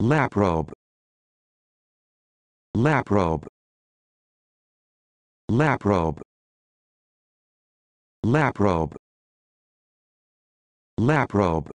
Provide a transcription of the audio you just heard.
lap robe lap robe lap robe lap robe lap robe